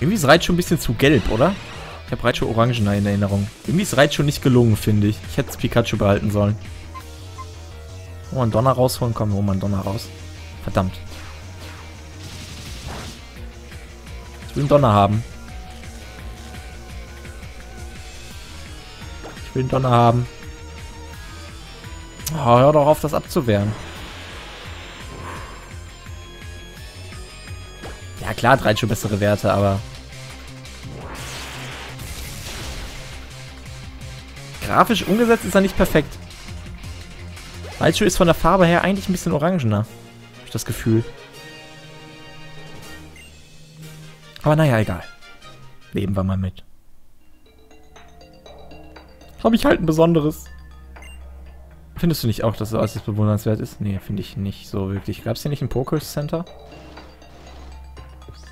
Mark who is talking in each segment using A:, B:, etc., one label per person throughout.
A: Irgendwie ist Raichu ein bisschen zu gelb, oder? Ich habe Raichu orangener in Erinnerung. Irgendwie ist Raichu nicht gelungen, finde ich. Ich hätte Pikachu behalten sollen. Oh, einen Donner rausholen? Komm, hol mal einen Donner raus. Verdammt. Ich will einen Donner haben. Ich will einen Donner haben. Oh, hör doch auf, das abzuwehren. Klar, drei schon bessere Werte, aber... Grafisch umgesetzt ist er nicht perfekt. Raichu ist von der Farbe her eigentlich ein bisschen orangener. Hab ich das Gefühl. Aber naja, egal. Leben wir mal mit. Habe ich halt ein besonderes. Findest du nicht auch, dass so alles bewundernswert ist? Nee, finde ich nicht so wirklich. Gab es hier nicht ein Poké-Center?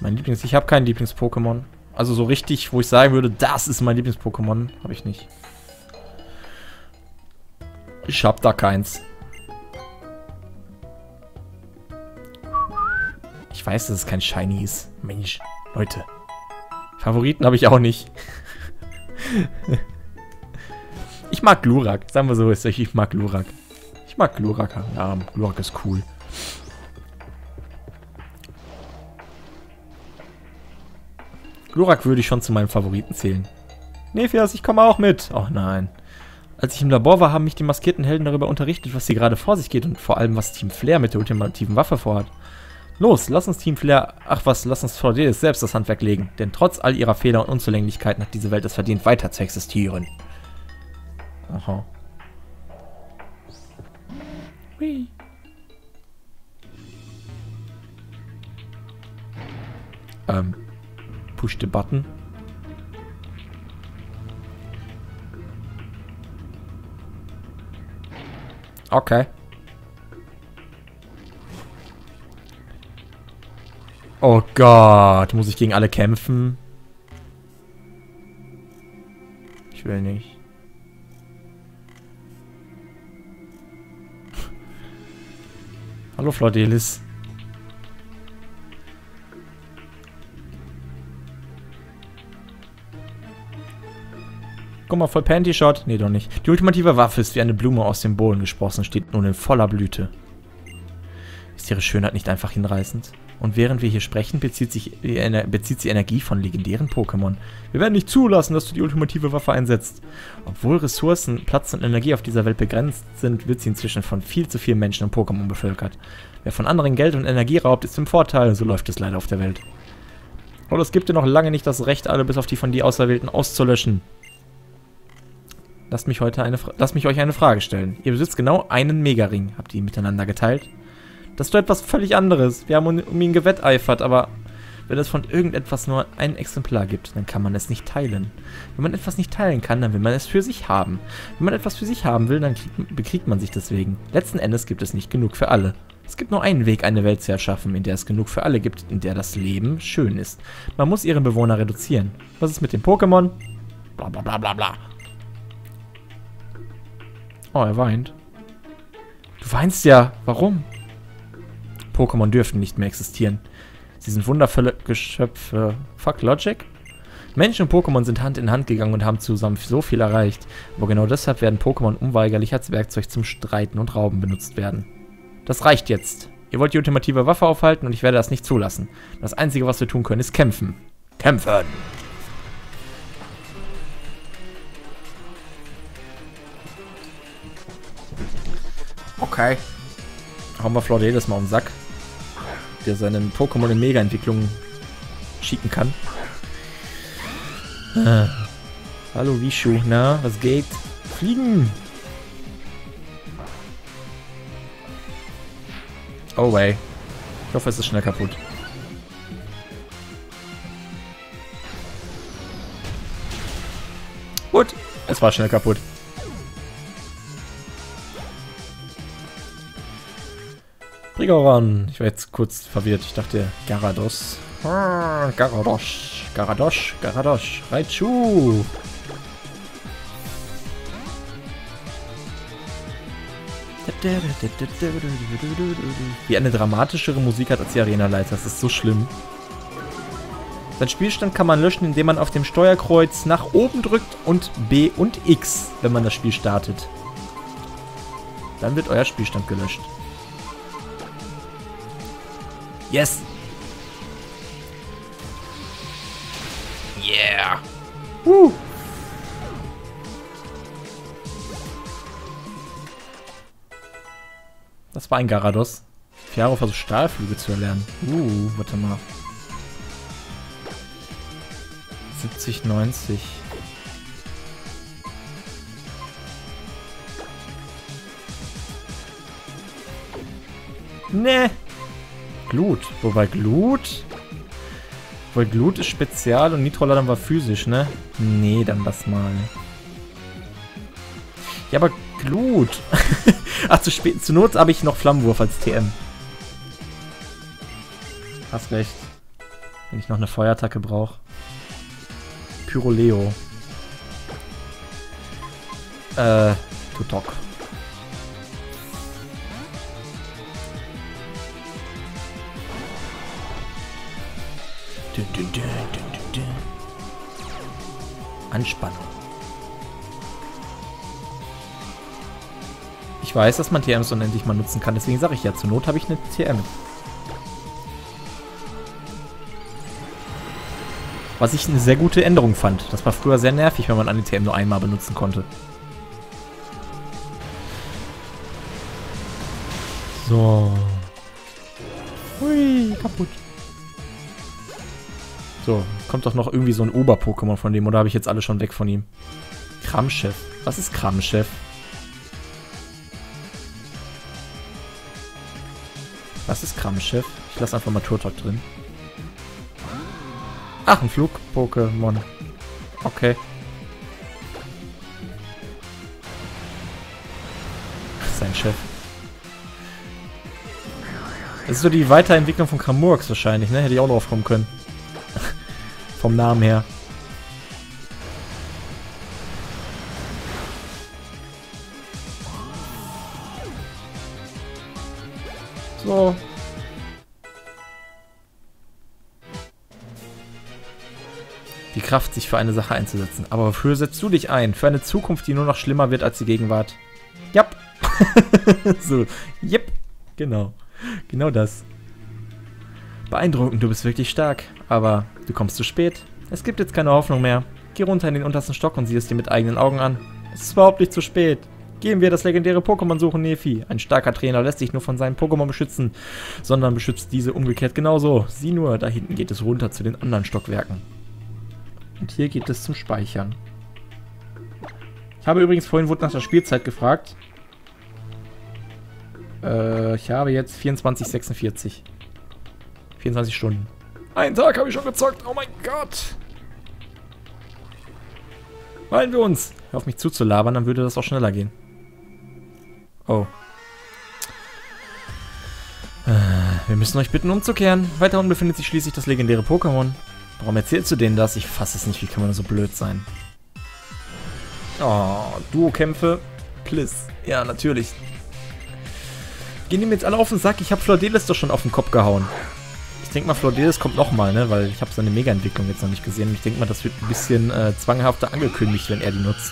A: Mein Lieblings... Ich habe kein Lieblings-Pokémon. Also so richtig, wo ich sagen würde, das ist mein Lieblings-Pokémon, habe ich nicht. Ich hab da keins. Ich weiß, dass es kein Shiny ist. Mensch, Leute. Favoriten habe ich auch nicht. ich mag Glurak. Sagen wir so, ich mag Glurak. Ich mag Glurak. Ja, Glurak ist cool. Glurak würde ich schon zu meinen Favoriten zählen. Nephias, ich komme auch mit. Oh nein. Als ich im Labor war, haben mich die maskierten Helden darüber unterrichtet, was hier gerade vor sich geht und vor allem, was Team Flair mit der ultimativen Waffe vorhat. Los, lass uns Team Flair, ach was, lass uns Flordelis selbst das Handwerk legen, denn trotz all ihrer Fehler und Unzulänglichkeiten hat diese Welt es verdient, weiter zu existieren. Aha. Hui. Ähm, push the button. Okay. Oh Gott, muss ich gegen alle kämpfen? Ich will nicht. Hallo Flaudelis. Guck mal, voll Panty-Shot. Nee, doch nicht. Die ultimative Waffe ist wie eine Blume aus dem Boden gesprossen, steht nun in voller Blüte. Ist ihre Schönheit nicht einfach hinreißend? Und während wir hier sprechen, bezieht, sich, bezieht sie Energie von legendären Pokémon. Wir werden nicht zulassen, dass du die ultimative Waffe einsetzt. Obwohl Ressourcen, Platz und Energie auf dieser Welt begrenzt sind, wird sie inzwischen von viel zu vielen Menschen und Pokémon bevölkert. Wer von anderen Geld und Energie raubt, ist im Vorteil. So läuft es leider auf der Welt. Aber es gibt dir noch lange nicht das Recht, alle bis auf die von dir Auserwählten auszulöschen. Lasst mich heute eine, lasst mich euch eine Frage stellen. Ihr besitzt genau einen Megaring. Habt ihr ihn miteinander geteilt? Das ist doch etwas völlig anderes. Wir haben um ihn gewetteifert, aber wenn es von irgendetwas nur ein Exemplar gibt, dann kann man es nicht teilen. Wenn man etwas nicht teilen kann, dann will man es für sich haben. Wenn man etwas für sich haben will, dann kriegt, bekriegt man sich deswegen. Letzten Endes gibt es nicht genug für alle. Es gibt nur einen Weg, eine Welt zu erschaffen, in der es genug für alle gibt, in der das Leben schön ist. Man muss ihren Bewohner reduzieren. Was ist mit dem Pokémon? Bla bla bla bla bla. Oh, er weint. Du weinst ja. Warum? Pokémon dürfen nicht mehr existieren. Sie sind wundervolle Geschöpfe. Fuck Logic? Menschen und Pokémon sind Hand in Hand gegangen und haben zusammen so viel erreicht. Aber genau deshalb werden Pokémon unweigerlich als Werkzeug zum Streiten und Rauben benutzt werden. Das reicht jetzt. Ihr wollt die ultimative Waffe aufhalten und ich werde das nicht zulassen. Das Einzige, was wir tun können, ist kämpfen. Kämpfen! Okay. Hauen wir Flordelis mal um den Sack. Der seinen Pokémon in Mega-Entwicklung schicken kann. Ah. Hallo Wishu, na, was geht? Fliegen! Oh way. Ich hoffe, es ist schnell kaputt. Gut, es war schnell kaputt. Brigoron. Ich war jetzt kurz verwirrt. Ich dachte Garados. Ah, Garadosh. Garadosh. Garadosh. Raichu. Wie eine dramatischere Musik hat als die Arena-Leiter. Das ist so schlimm. Sein Spielstand kann man löschen, indem man auf dem Steuerkreuz nach oben drückt und B und X, wenn man das Spiel startet. Dann wird euer Spielstand gelöscht. Yes! Yeah! Woo! Das war ein Garados. Fiaro versucht Stahlflüge zu erlernen. Uh, warte mal. 70, 90. Ne. Glut. Wobei Glut... Weil Glut ist Spezial und Nitroladen war physisch, ne? Nee, dann lass mal. Ja, aber Glut. Ach, zu spät. Zur Not habe ich noch Flammenwurf als TM. Hast recht. Wenn ich noch eine Feuerattacke brauche. Pyroleo. Äh, Tutok. Anspannung. Ich weiß, dass man TMs unendlich mal nutzen kann, deswegen sage ich ja, zur Not habe ich eine TM. Was ich eine sehr gute Änderung fand. Das war früher sehr nervig, wenn man eine TM nur einmal benutzen konnte. So. Hui, kaputt. So, kommt doch noch irgendwie so ein Ober-Pokémon von dem, oder habe ich jetzt alle schon weg von ihm? Kramchef. Was ist Kramchef? Was ist Kramchef? Ich lasse einfach mal Turtok drin. Ach, ein Flug-Pokémon. Okay. Sein Chef. Das ist so die Weiterentwicklung von Kramurks wahrscheinlich, ne? Hätte ich auch drauf kommen können. Vom Namen her. So. Die Kraft, sich für eine Sache einzusetzen. Aber wofür setzt du dich ein? Für eine Zukunft, die nur noch schlimmer wird als die Gegenwart. Jap. so. Jep. Genau. Genau das. Beeindruckend, du bist wirklich stark. Aber du kommst zu spät. Es gibt jetzt keine Hoffnung mehr. Geh runter in den untersten Stock und sieh es dir mit eigenen Augen an. Es ist überhaupt nicht zu spät. Gehen wir das legendäre Pokémon suchen, Nefi. Ein starker Trainer lässt sich nur von seinen Pokémon beschützen, sondern beschützt diese umgekehrt genauso. Sieh nur, da hinten geht es runter zu den anderen Stockwerken. Und hier geht es zum Speichern. Ich habe übrigens vorhin wurde nach der Spielzeit gefragt. Äh, ich habe jetzt 24,46. 24 Stunden. Einen Tag habe ich schon gezockt. Oh mein Gott. Wollen wir uns. Hör auf mich zuzulabern, dann würde das auch schneller gehen. Oh. Äh, wir müssen euch bitten, umzukehren. Weiter unten befindet sich schließlich das legendäre Pokémon. Warum erzählst du denen das? Ich fasse es nicht. Wie kann man so blöd sein? Oh, Duo-Kämpfe. Pliss. Ja, natürlich. Gehen die mir jetzt alle auf den Sack? Ich habe Flordelis doch schon auf den Kopf gehauen. Ich denke mal, Flordelis kommt nochmal, ne? Weil ich habe seine Mega-Entwicklung jetzt noch nicht gesehen. Ich denke mal, das wird ein bisschen äh, zwanghafter angekündigt, wenn er die nutzt.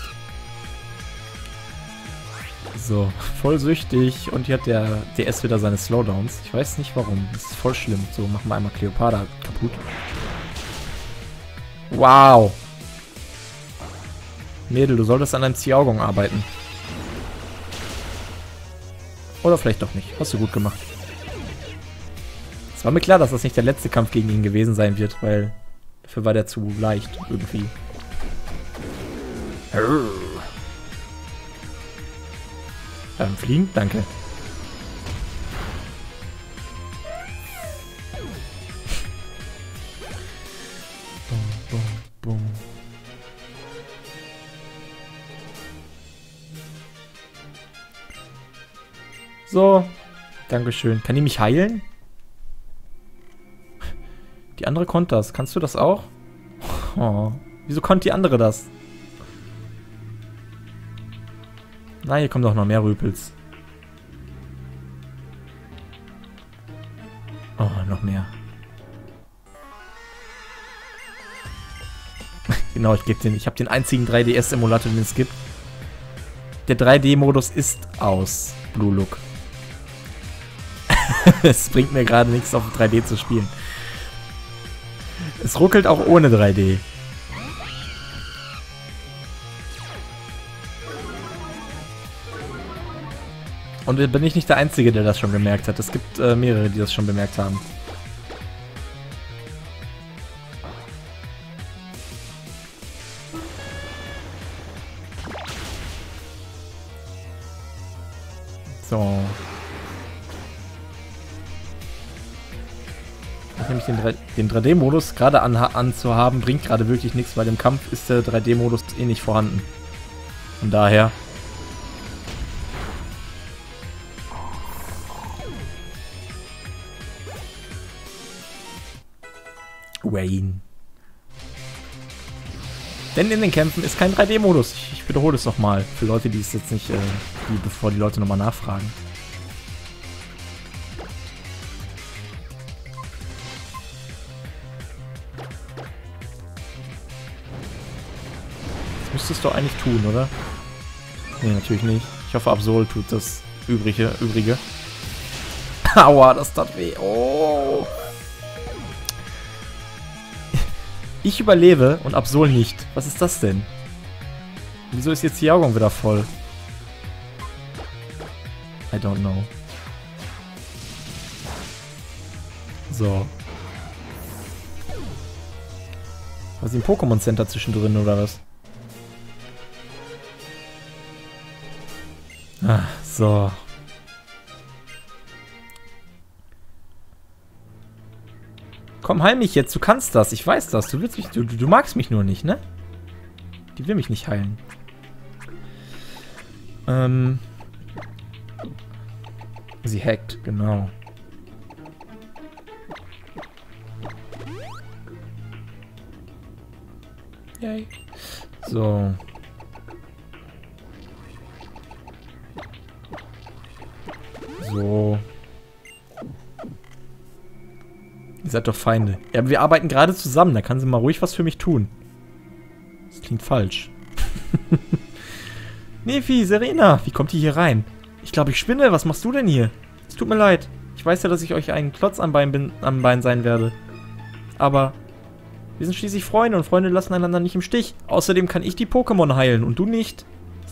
A: So, voll süchtig. Und hier hat der DS wieder seine Slowdowns. Ich weiß nicht warum. Das ist voll schlimm. So, machen wir einmal Cleopatra kaputt. Wow. Mädel, du solltest an deinem Ziaugung arbeiten. Oder vielleicht doch nicht. Hast du gut gemacht. Es war mir klar, dass das nicht der letzte Kampf gegen ihn gewesen sein wird, weil dafür war der zu leicht irgendwie. Ähm, fliegen? Danke. So. Dankeschön. Kann die mich heilen? Andere konnte das. Kannst du das auch? Oh. Wieso konnte die andere das? Na, hier kommen doch noch mehr Rüpels. Oh, noch mehr. Genau, ich gebe den. Ich habe den einzigen 3DS-Emulator, den es gibt. Der 3D-Modus ist aus. Blue Look. es bringt mir gerade nichts, auf 3D zu spielen. Es ruckelt auch ohne 3D. Und bin ich nicht der Einzige, der das schon gemerkt hat. Es gibt äh, mehrere, die das schon bemerkt haben. 3D-Modus gerade an, anzuhaben, bringt gerade wirklich nichts, weil im Kampf ist der 3D-Modus eh nicht vorhanden. Von daher Wayne. Denn in den Kämpfen ist kein 3D-Modus. Ich, ich, wiederhole es nochmal für Leute, die es jetzt nicht, äh, die, bevor die Leute nochmal nachfragen. Das müsstest du eigentlich tun, oder? Nee, natürlich nicht. Ich hoffe, Absol tut das Übrige. Übrige. Aua, das tat weh. Oh. Ich überlebe und Absol nicht. Was ist das denn? Wieso ist jetzt die Augen wieder voll? I don't know. So. Was ist ein Pokémon Center zwischendrin oder was? So. Komm, heil mich jetzt. Du kannst das. Ich weiß das. Du willst mich. Du, du magst mich nur nicht, ne? Die will mich nicht heilen. Ähm. Sie hackt, genau. Yay. So. So. Ihr seid doch Feinde. Ja, wir arbeiten gerade zusammen. Da kann sie mal ruhig was für mich tun. Das klingt falsch. Nefi, Serena, wie kommt ihr hier rein? Ich glaube, ich spinne. Was machst du denn hier? Es tut mir leid. Ich weiß ja, dass ich euch ein Klotz am Bein, bin, am Bein sein werde. Aber wir sind schließlich Freunde und Freunde lassen einander nicht im Stich. Außerdem kann ich die Pokémon heilen und du nicht.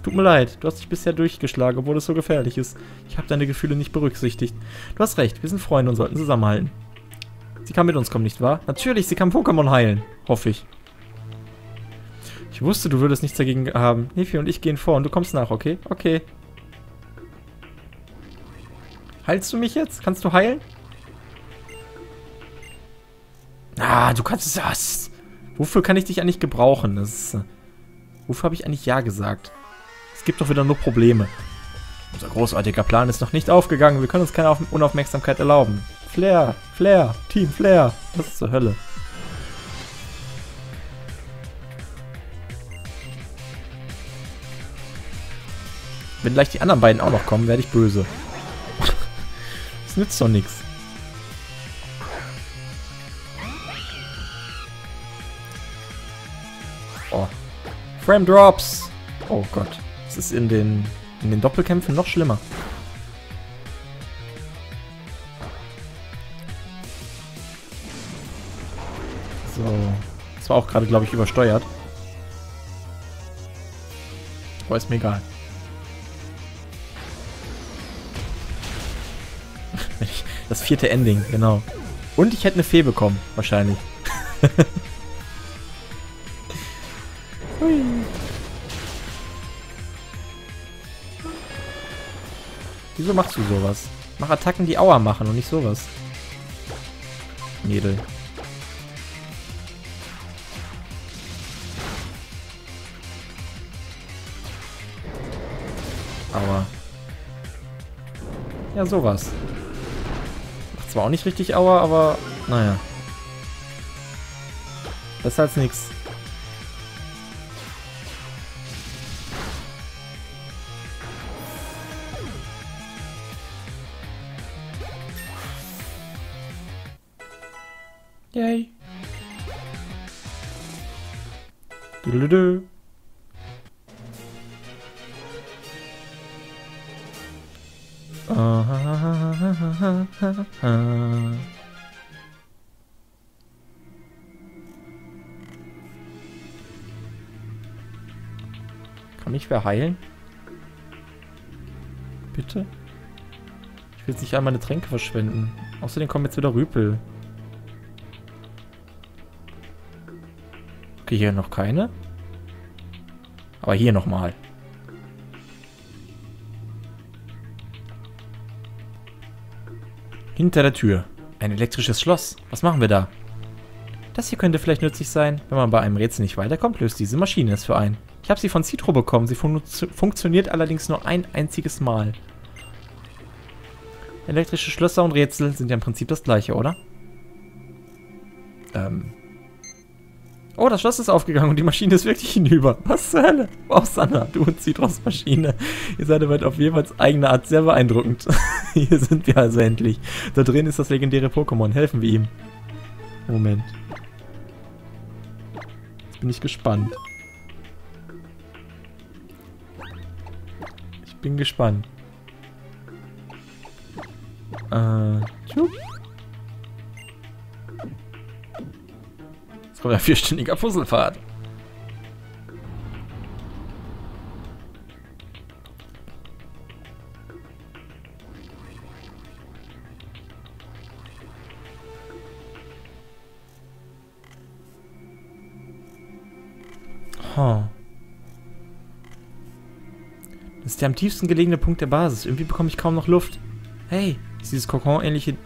A: Tut mir leid, du hast dich bisher durchgeschlagen, obwohl es so gefährlich ist. Ich habe deine Gefühle nicht berücksichtigt. Du hast recht, wir sind Freunde und sollten zusammenhalten. Sie kann mit uns kommen, nicht wahr? Natürlich, sie kann Pokémon heilen. Hoffe ich. Ich wusste, du würdest nichts dagegen haben. Nefi und ich gehen vor und du kommst nach, okay? Okay. Heilst du mich jetzt? Kannst du heilen? Ah, du kannst das. Wofür kann ich dich eigentlich gebrauchen? Das ist, wofür habe ich eigentlich Ja gesagt? Es gibt doch wieder nur Probleme. Unser großartiger Plan ist noch nicht aufgegangen. Wir können uns keine Unaufmerksamkeit erlauben. Flair, Flair, Team Flair. Was ist zur Hölle? Wenn gleich die anderen beiden auch noch kommen, werde ich böse. das nützt doch nichts. Oh. Frame Drops. Oh Gott. Das ist in den, in den Doppelkämpfen noch schlimmer. Das war auch gerade, glaube ich, übersteuert. Aber ist mir egal. Das vierte Ending, genau. Und ich hätte eine Fee bekommen, wahrscheinlich. Hui. Wieso machst du sowas? Mach Attacken, die Aua machen und nicht sowas. Mädel. Aber... Ja, sowas. Macht zwar auch nicht richtig Aua, aber... Naja. Besser als nix. Yay. Dü Kann mich wer heilen? Bitte? Ich will jetzt nicht all meine Tränke verschwenden. Außerdem kommen jetzt wieder Rüpel. Okay, hier noch keine. Aber hier nochmal. Hinter der Tür. Ein elektrisches Schloss. Was machen wir da? Das hier könnte vielleicht nützlich sein. Wenn man bei einem Rätsel nicht weiterkommt, löst diese Maschine es für einen. Ich habe sie von Citro bekommen. Sie fun funktioniert allerdings nur ein einziges Mal. Elektrische Schlösser und Rätsel sind ja im Prinzip das gleiche, oder? Ähm. Oh, das Schloss ist aufgegangen und die Maschine ist wirklich hinüber. Was zur Hölle? Wow, Sanna, du und Citros Maschine. Ihr seid aber auf jeweils eigene Art sehr beeindruckend. Hier sind wir also endlich. Da drin ist das legendäre Pokémon. Helfen wir ihm. Moment. Jetzt bin ich gespannt. Ich bin gespannt. Äh, tschupp. Kommt ein vierstündiger Puzzlepfad. Huh. Das ist der am tiefsten gelegene Punkt der Basis. Irgendwie bekomme ich kaum noch Luft. Hey, ist dieses Kokon-ähnliche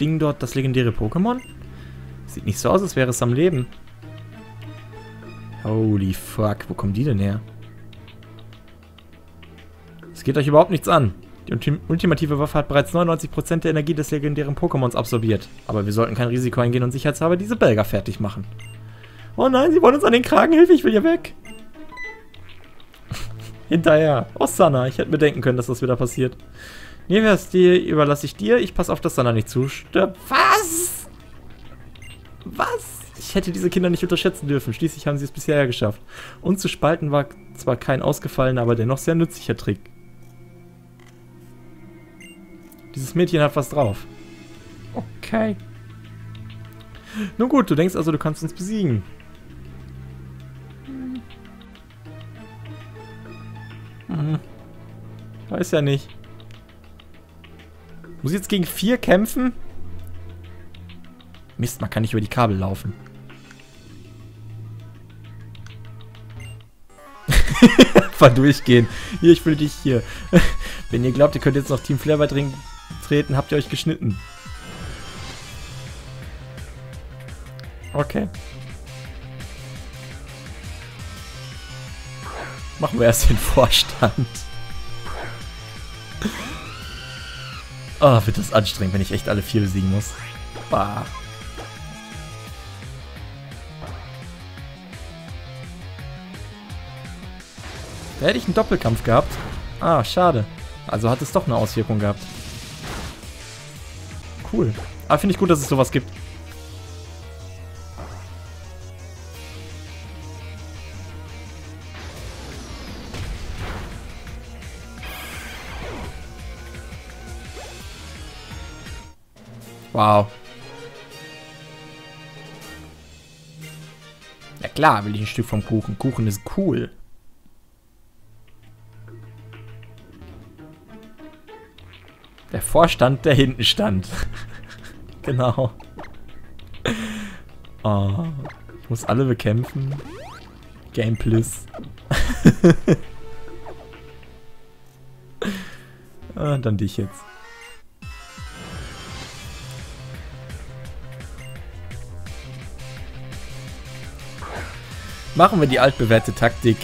A: Ding dort das legendäre Pokémon? Sieht nicht so aus, als wäre es am Leben. Holy fuck, wo kommen die denn her? Es geht euch überhaupt nichts an. Die Ultim ultimative Waffe hat bereits 99% der Energie des legendären Pokémons absorbiert. Aber wir sollten kein Risiko eingehen und sicherheitshalber diese Belger fertig machen. Oh nein, sie wollen uns an den Kragen. Hilfe, ich will hier weg. Hinterher. Oh, Sana, ich hätte mir denken können, dass das wieder passiert. Neves, die überlasse ich dir. Ich passe auf, dass Sana nicht zustirbt. Was? Was? Ich hätte diese Kinder nicht unterschätzen dürfen. Schließlich haben sie es bisher ja geschafft. Und zu spalten war zwar kein ausgefallener, aber dennoch sehr nützlicher Trick. Dieses Mädchen hat was drauf. Okay. Nun gut, du denkst also, du kannst uns besiegen. Hm. Ich weiß ja nicht. Muss ich jetzt gegen vier kämpfen? Mist, man kann nicht über die Kabel laufen. Einfach durchgehen. Hier, ich will dich hier. Wenn ihr glaubt, ihr könnt jetzt noch Team Flair treten, habt ihr euch geschnitten. Okay. Machen wir erst den Vorstand. Oh, wird das anstrengend, wenn ich echt alle vier besiegen muss. Bah. Da hätte ich einen Doppelkampf gehabt. Ah, schade. Also hat es doch eine Auswirkung gehabt. Cool. Aber ah, finde ich gut, dass es sowas gibt. Wow. Ja klar, will ich ein Stück vom Kuchen. Kuchen ist cool. Der Vorstand, der hinten stand. genau. Oh, ich muss alle bekämpfen. Gamepliss. ah, dann dich jetzt. Machen wir die altbewährte Taktik.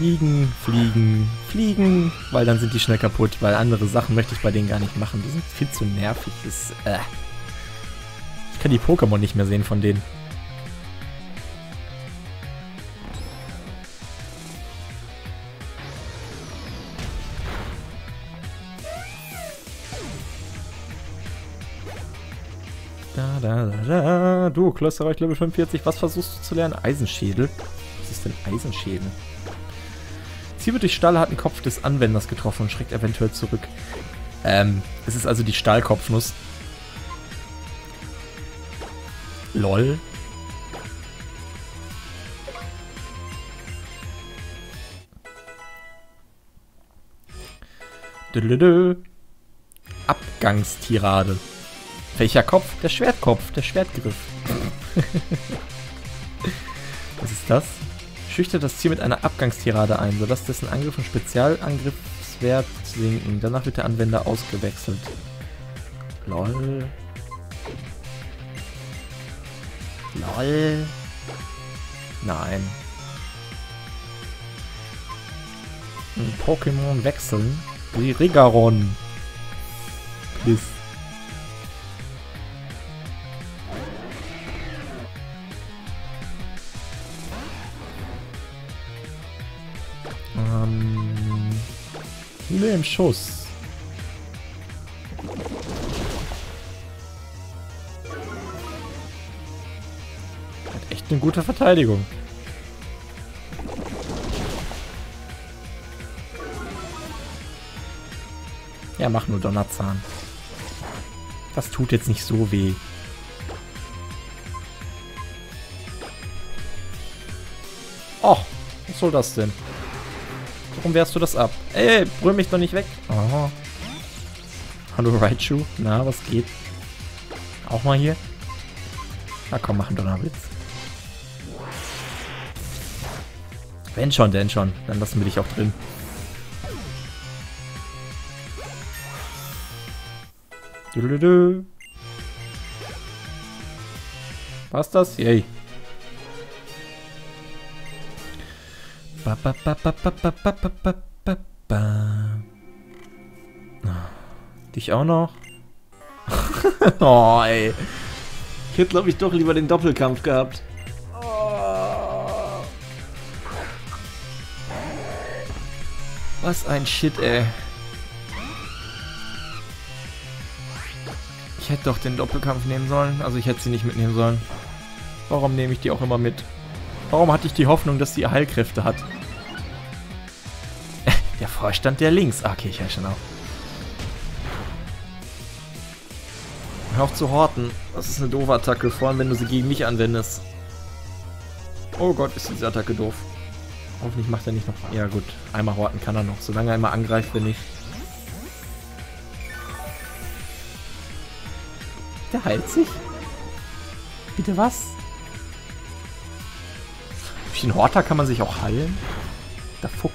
A: Fliegen, fliegen, fliegen, weil dann sind die schnell kaputt, weil andere Sachen möchte ich bei denen gar nicht machen. Die sind viel zu nervig. Das, äh. Ich kann die Pokémon nicht mehr sehen von denen. Du, Klösterreich Level 45. Was versuchst du zu lernen? Eisenschädel ist denn Eisenschädel? Ziel wird durch stahlharten Kopf des Anwenders getroffen und schreckt eventuell zurück. Ähm, es ist also die Stahlkopfnuss. LOL. Dödödö. Abgangstirade. Welcher Kopf? Der Schwertkopf, der Schwertgriff. Was ist das? Schüchtert das Ziel mit einer Abgangstirade ein, sodass dessen Angriff und Spezialangriffswert sinken. Danach wird der Anwender ausgewechselt. LOL. LOL. Nein. Ein Pokémon wechseln. Rigaron. Piss. Hülle im Schuss. Hat echt eine gute Verteidigung. Ja, mach nur Donnerzahn. Das tut jetzt nicht so weh. Och, was soll das denn? Warum wehrst du das ab? Ey, brüll mich doch nicht weg. Oh. Hallo Raichu. Na, was geht? Auch mal hier? Na komm, mach einen Donnerwitz. Wenn schon, denn schon. Dann lassen wir dich auch drin. Du Was das? Yay. Ba, ba, ba, ba, ba, ba, ba, ba, ba, ba. Dich auch noch? oh, ey. Ich hätte, glaube ich, doch lieber den Doppelkampf gehabt. Oh. Was ein Shit, ey. Ich hätte doch den Doppelkampf nehmen sollen. Also ich hätte sie nicht mitnehmen sollen. Warum nehme ich die auch immer mit? Warum hatte ich die Hoffnung, dass sie Heilkräfte hat? der Vorstand der links. Ah, okay, ich höre schon auf. Hör auf zu horten. Das ist eine doofe Attacke, vor allem wenn du sie gegen mich anwendest. Oh Gott, ist diese Attacke doof. Hoffentlich macht er nicht noch... Ja gut, einmal horten kann er noch. Solange er einmal angreift, wenn ich... Der heilt sich? Bitte was? Durch den Horter kann man sich auch heilen? Der Fuck.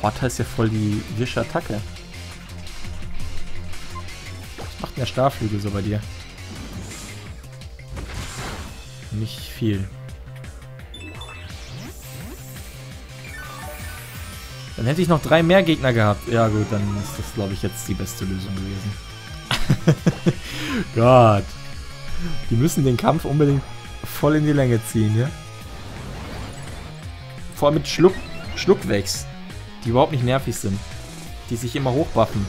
A: Horter ist ja voll die wische Attacke. Was macht denn der Starflügel so bei dir? Nicht viel. Dann hätte ich noch drei mehr Gegner gehabt. Ja gut, dann ist das, glaube ich, jetzt die beste Lösung gewesen. Gott. Die müssen den Kampf unbedingt voll in die Länge ziehen, ja? Vor allem mit Schluck, Schluckwechs, die überhaupt nicht nervig sind. Die sich immer hochwaffen.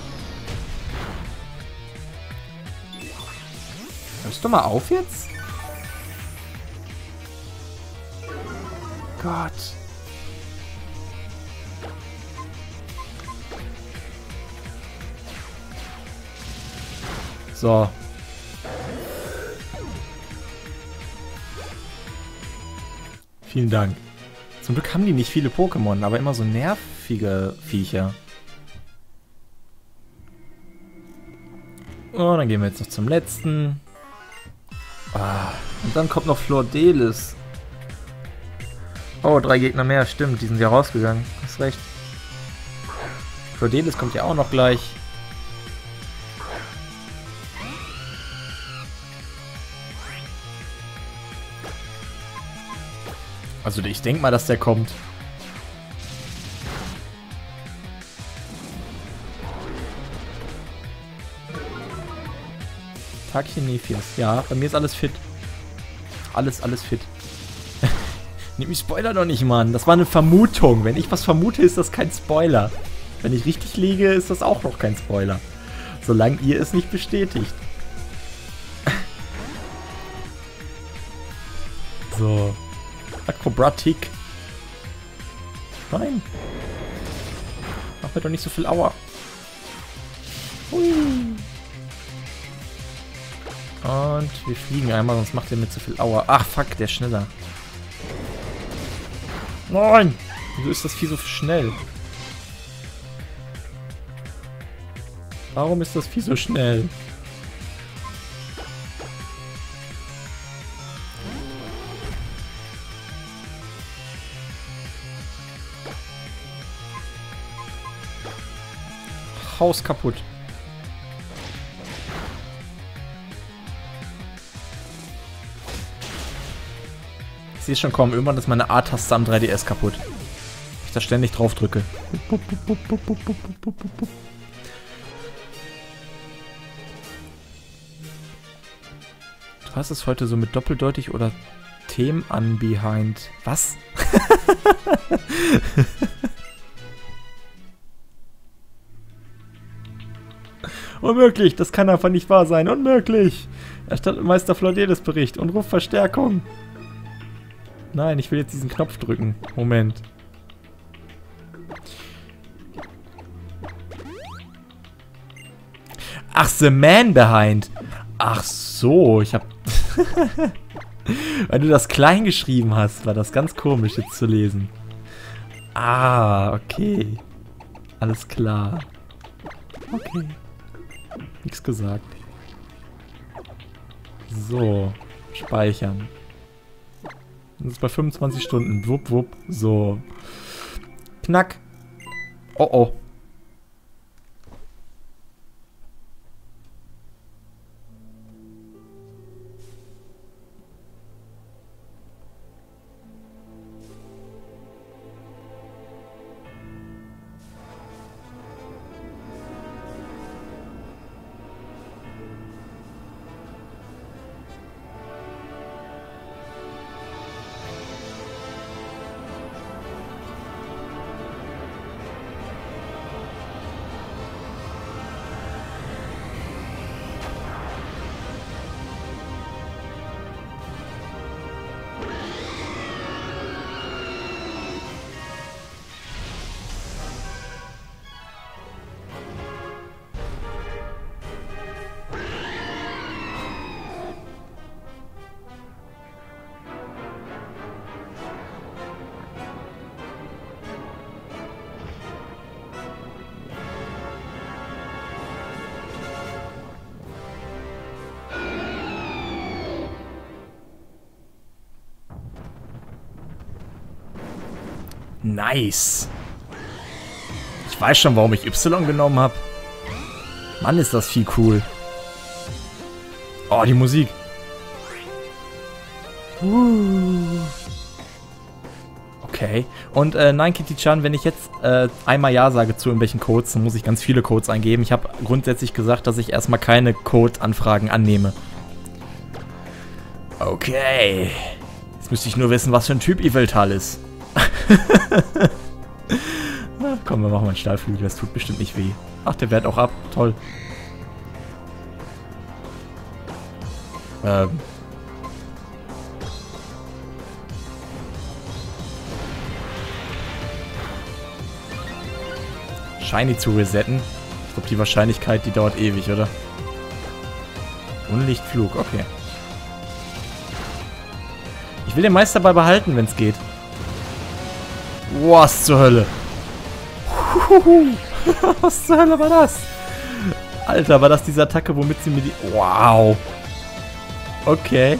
A: Hörst du mal auf jetzt? Gott. So. Vielen Dank. Zum Glück haben die nicht viele Pokémon, aber immer so nervige Viecher. Oh, dann gehen wir jetzt noch zum letzten. Ah, und dann kommt noch Flordelis. Oh, drei Gegner mehr, stimmt, die sind ja rausgegangen. Hast recht. Flordelis kommt ja auch noch gleich. Also ich denke mal, dass der kommt. Tachinephias. Ja, bei mir ist alles fit. Alles, alles fit. Nimm mich Spoiler doch nicht, Mann. Das war eine Vermutung. Wenn ich was vermute, ist das kein Spoiler. Wenn ich richtig liege, ist das auch noch kein Spoiler. Solange ihr es nicht bestätigt. Akrobatik. Nein. Mach mir doch nicht so viel Aua. Hui. Und wir fliegen einmal, sonst macht er mit zu viel Aua. Ach, fuck, der ist schneller. Nein! Wieso ist das Vieh so schnell? Warum ist das Vieh so schnell? Haus kaputt. Ich sehe schon kommen. Irgendwann ist meine A-Taste am 3DS kaputt. Ich da ständig drauf drücke. Du hast es heute so mit doppeldeutig oder Themen an behind. Was? Unmöglich, das kann einfach nicht wahr sein. Unmöglich. Meister Flaudedes Bericht und ruft Verstärkung. Nein, ich will jetzt diesen Knopf drücken. Moment. Ach, The Man Behind. Ach so, ich hab... Weil du das klein geschrieben hast, war das ganz komisch jetzt zu lesen. Ah, okay. Alles klar. Okay. Nichts gesagt. So. Speichern. Das ist bei 25 Stunden. Wupp, wupp. So. Knack. Oh, oh. Nice. Ich weiß schon, warum ich Y genommen habe. Mann, ist das viel cool. Oh, die Musik. Okay. Und äh, nein, Kitty-chan, wenn ich jetzt äh, einmal Ja sage zu irgendwelchen Codes, dann muss ich ganz viele Codes eingeben. Ich habe grundsätzlich gesagt, dass ich erstmal keine Code-Anfragen annehme. Okay. Jetzt müsste ich nur wissen, was für ein Typ Eviltal ist. Ach, komm, wir machen mal einen Stahlflügel. Das tut bestimmt nicht weh. Ach, der wehrt auch ab. Toll. Ähm. Shiny zu resetten. Ich glaube, die Wahrscheinlichkeit, die dauert ewig, oder? Unlichtflug, okay. Ich will den Meister bei behalten, wenn es geht. Was zur Hölle? Was zur Hölle war das? Alter, war das diese Attacke, womit sie mir die... Wow. Okay.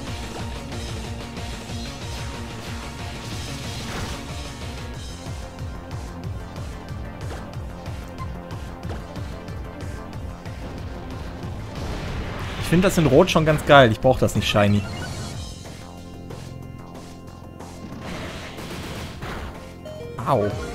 A: Ich finde das in Rot schon ganz geil. Ich brauche das nicht shiny. 午。